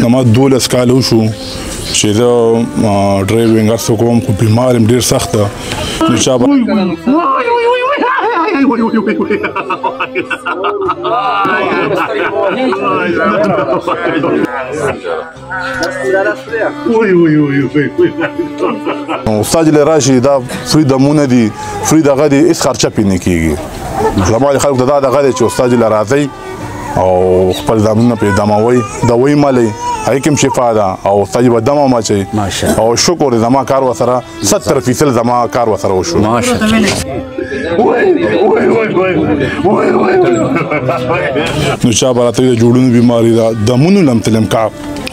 زما دولس کال وشو چې دا ډرایوینګ هر څه کوم خو بیمار يم ډیر سخت ده نو چا به وي وي وي وي استاد له راشي دا فری دمونه دي فری دغه دي هیڅ خرچه پې نه کیږي زموږ خلک ته دا دغه دی چې استاد له راځي او خپل دمونه پې دموي دوي مالي هیکم شفا ده او استاد به دمه مچي او شکر زما کار وسره ستر فیصد زما کار وسره وشو ماشه نو چا براته د جوړونو بیماری دا دمونو لم تلم کا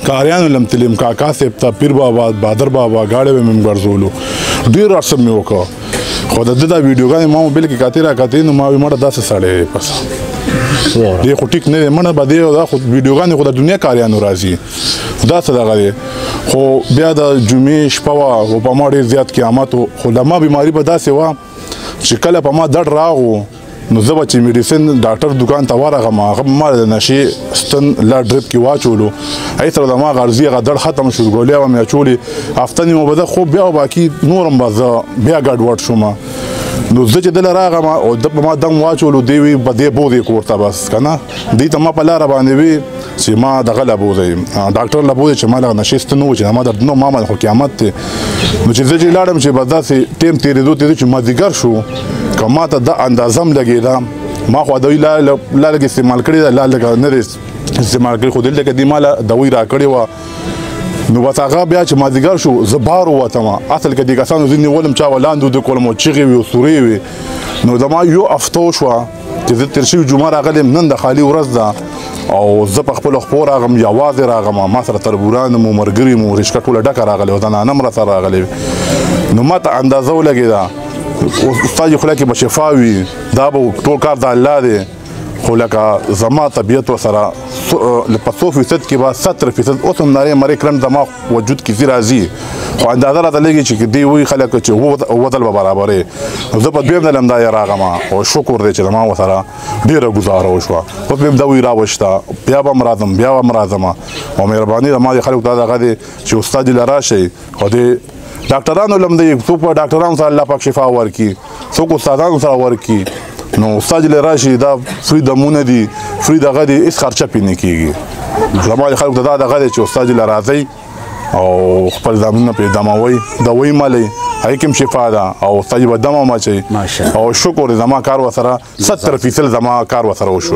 کاریانو لم تلم کا کا سپتا پیر بابا بادر بابا گاړې به مم ګرځولو ډیر ارسم می وکړه خو د دا ویډیوګانې ما موبایل کې کاتې را کاتې نو ما وی مړه داسې سړې پس دی خو ټیک نه دی منه بده دا خو ویډیوګانې خو د دنیا کاریانو راځي دا څه دغه دی خو بیا د جمعې شپه وه او په ما ډېر زیات قیامت و خو د ما بیماري به داسې وه چې کله په ما دړ راغو نو زه به چې میډیسن ډاکټر دکان ته ورغم هغه ما د نشې ستن لا ډریپ کې واچولو هغې سره زما غرضي هغه دړ ختم شو ګولې به مې اچولې هفته نیمه به زه خوب بیا باقي نورم به زه بیا ګډوډ شوم نو زه چې دلته راغم او د په ما دم واچولو دی وی په دې بوزې کورته بس کنه دی ته ما په لار باندې وی چې ما دغه لبو دی ډاکټر لبو دی چې ما له نشست نو چې ما درد نو ما ما خو قیامت ته نو چې زه لاړم چې بس داسې ټیم تیرې دوه تیرې چې ما دیګر شو کما ته د اندازم لګی دا ما خو دوی لا لا لګ استعمال کړی دا لا لګ نه ریس استعمال کړی خو دلته کې دی ما لا دوی را کړی و نو بس هغه بیا چې ما دیګر شو زه بار وتم اصل کې دی کسانو ځینې ولم چا ولاندو د کولم چیغې وي او سورې وي نو زما یو افتو شو چې زه تیر شوی جمعه راغلم نن د خالی ورځ ده او زه په خپل خپل راغم یوازې راغم ما سره تربوران مو مرګري مو رشکه ټوله ډکه راغله او زنانه مر سره راغله نو ما ته اندازه ولګی دا استاد خو لکه بشفاوي دا به ټول کار د الله دی خو لکه زما طبیعت وسره په 100% کې با 70% اوس هم نری مری کړم دماغ وجود کې زی راځي خو اندازه راته لګي چې دی وی خلک چې هو وتل به برابرې زه په دویم دلم دا راغم او شکر دې چې ما وسره ډیره گزاره وشو او په دا وی راوښتا بیا به مرادم بیا به مرادم او مهرباني ما خلک ته دا غدي چې استاد لرا شي خو دې ډاکټرانو لم دې څوک ډاکټرانو سره الله پاک شفا ورکړي څوک استادانو سره ورکی نو استاد لري راشي دا فری دمونه دي فری دغه دي هیڅ خرچه پې نه کیږي زما خلک دا دغه دي چې استاد لري راځي او خپل دمونه پې دموي دوي مالي حکم شفا ده او استاد به دمه مچي او شکر زما کار وسره 70 فیصد زما کار وسره وشو